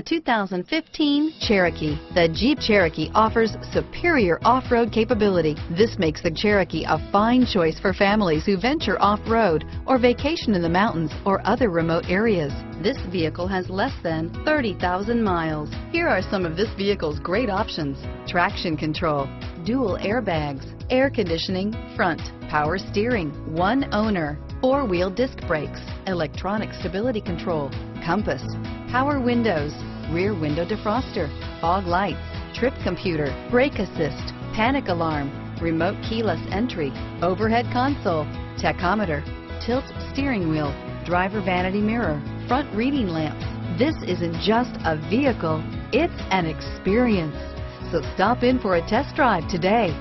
The 2015 Cherokee. The Jeep Cherokee offers superior off-road capability. This makes the Cherokee a fine choice for families who venture off-road or vacation in the mountains or other remote areas. This vehicle has less than 30,000 miles. Here are some of this vehicle's great options. Traction control, dual airbags, air conditioning, front, power steering, one owner, four-wheel disc brakes, electronic stability control, compass, power windows, rear window defroster, fog lights, trip computer, brake assist, panic alarm, remote keyless entry, overhead console, tachometer, tilt steering wheel, driver vanity mirror, front reading lamps. This isn't just a vehicle, it's an experience. So stop in for a test drive today.